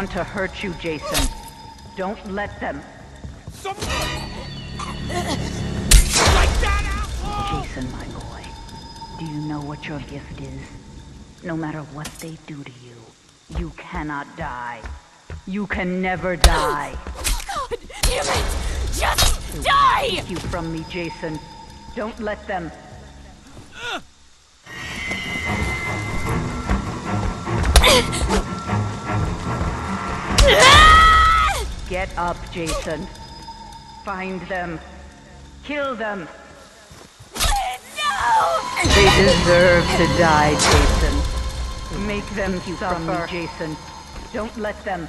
Want to hurt you, Jason. Don't let them. Jason, my boy, do you know what your gift is? No matter what they do to you, you cannot die. You can never die. God damn it! Just die! Take you from me, Jason. Don't let them. Get up, Jason. Find them. Kill them. No! They deserve to die, Jason. Make them me, Jason. Don't let them.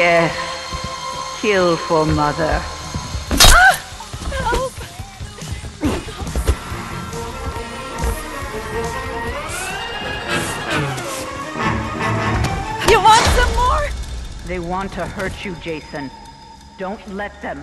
Yes. Kill for mother. Help! You want some more? They want to hurt you, Jason. Don't let them.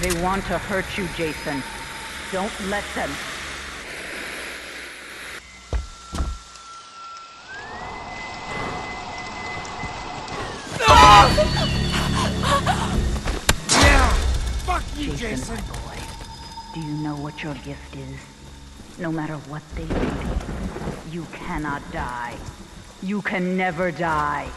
They want to hurt you, Jason. Don't let them. Yeah! Fuck you, Jason, Jason! my boy. Do you know what your gift is? No matter what they do you cannot die. You can never die.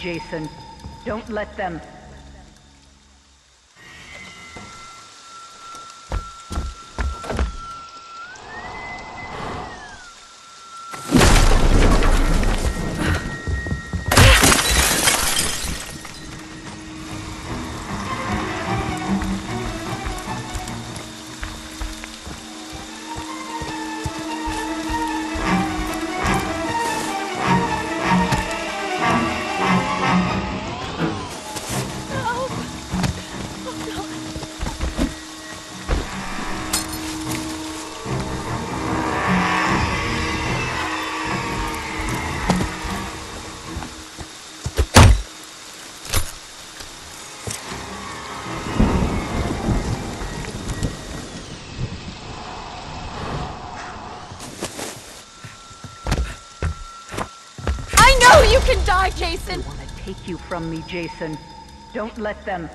Jason. Don't let them. Can die, They want to take you from me, Jason. Don't let them.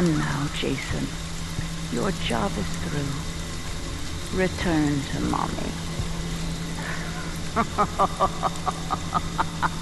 Done now, Jason. Your job is through. Return to mommy.